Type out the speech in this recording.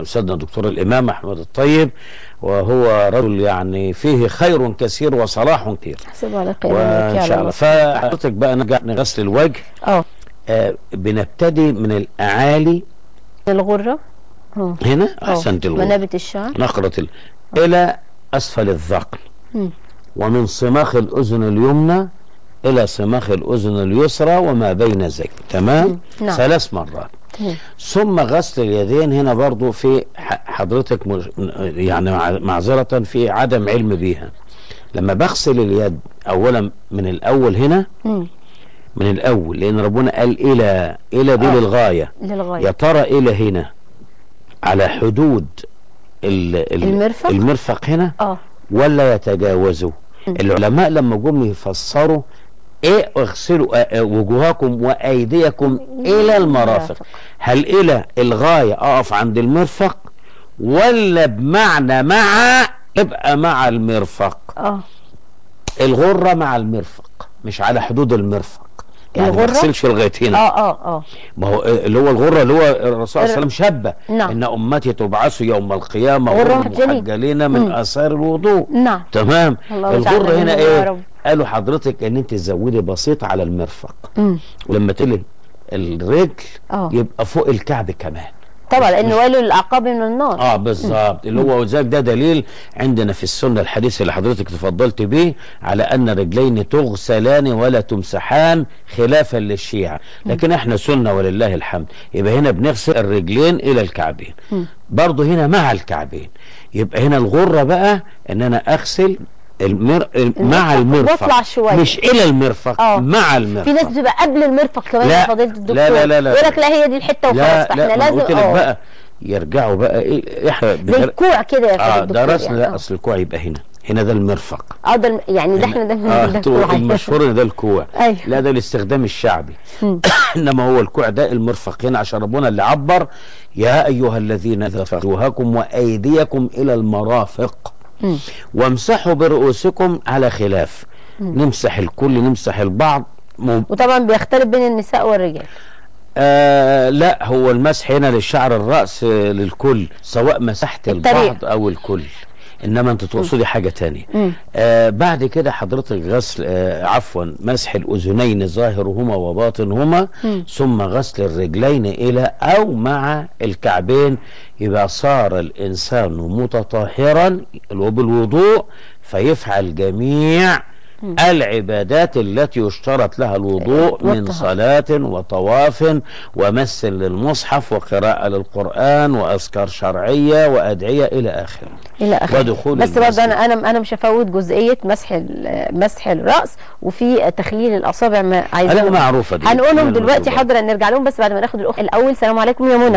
أستاذنا الدكتور الإمام أحمد الطيب وهو رجل يعني فيه خير كثير وصلاح كثير. حسب على خير وإن شاء الله. فحضرتك بقى نرجع لغسل الوجه. آه. آه بنبتدي من الأعالي. الغرة. آه. هنا؟ آه. أحسنت الغرة. منابت الشعر. نقرة ال... إلى أسفل الذقن. ومن صماخ الأذن اليمنى إلى صماخ الأذن اليسرى وما بين ذلك. تمام. نعم. ثلاث مرات. ثم غسل اليدين هنا برضو في حضرتك مج... يعني مع- معذرة في عدم علم بيها. لما بغسل اليد أولا من الأول هنا. من الأول لأن ربنا قال إلى إلى دي آه. للغاية. يا للغاية ترى إلى هنا؟ على حدود ال... ال... المرفق؟ المرفق هنا؟ آه. ولا يتجاوزوا العلماء لما جم يفسروا إيه اغسلوا آه، آه، وجوهكم وأيديكم إلى المرافق. هل إلى الغاية أقف عند المرفق ولا بمعنى مع؟ يبقى مع المرفق. آه. الغرة مع المرفق مش على حدود المرفق. يعني ما الغرة؟ اغسلش لغاية هنا. آه آه آه. ما هو آه، اللي هو الغرة اللي هو الرسول صلى الله عليه وسلم شبه نعم. إن أمتي تبعث يوم القيامة غرة غر محجلين. من. آثار الوضوء. نعم. تمام؟ الله الغر يجعلنا هنا إيه. قالوا حضرتك ان انت تزودي بسيط على المرفق. مم. ولما تقلي الرجل آه. يبقى فوق الكعب كمان. طبعا لأن ويل للاعقاب من النار. آه بالظبط. اللي هو وذلك ده دليل عندنا في السنة الحديث اللي حضرتك تفضلت به على أن رجلين تغسلان ولا تمسحان خلافا للشيعة. لكن إحنا سنة ولله الحمد. يبقى هنا بنغسل الرجلين إلى الكعبين. برضه هنا مع الكعبين. يبقى هنا الغرة بقى إن أنا أغسل المر... مع المرفق واطلع شوية. مش إلى المرفق آه. مع المرفق في ناس بتبقى قبل المرفق كمان. يا فضيلة الدكتور لا لا لا لا. يقول لك لا هي دي الحتة وخلاص لا فاحنا لا لازم قلت لك آه بقى يرجعوا بقى إيه إحنا زي بدل- الكوع كده يا فضيله آه الدكتور درسنا يعني. لا آه. أصل الكوع يبقى هنا هنا ده المرفق آه ده الم- يعني ده إحنا ده آه ده الكوع. المشهور ده الكوع أيوه. لا ده الاستخدام الشعبي. إنما هو الكوع ده المرفق هنا عشان ربنا اللي عبر يا أيها الذين وجوهكم وأيديكم إلى المرافق وامسحوا برؤوسكم على خلاف. نمسح الكل نمسح البعض. مم- وطبعا بيختلف بين النساء والرجال. آه لا هو المسح هنا للشعر الرأس آه للكل سواء مسحت. البعض أو الكل. إنما أنت تقصدي حاجة تانية. آه بعد كده حضرتك غسل آه عفوا مسح الأذنين ظاهرهما وباطنهما مم. ثم غسل الرجلين إلى أو مع الكعبين يبقى صار الإنسان متطهرا بالوضوء فيفعل جميع العبادات التي يشترط لها الوضوء من. صلاة وطواف ومس للمصحف وقراءة للقرآن وأذكار شرعية وأدعية إلى آخره إلى آخره ودخول بس برضه. أنا أنا أنا مش هفوت جزئية مسح مسح الرأس وفي تخليل الأصابع ما أنا عايزين معروفة دي هنقولهم دلوقتي. حاضر نرجع لهم بس بعد ما ناخد الأخت الأول السلام عليكم يا منى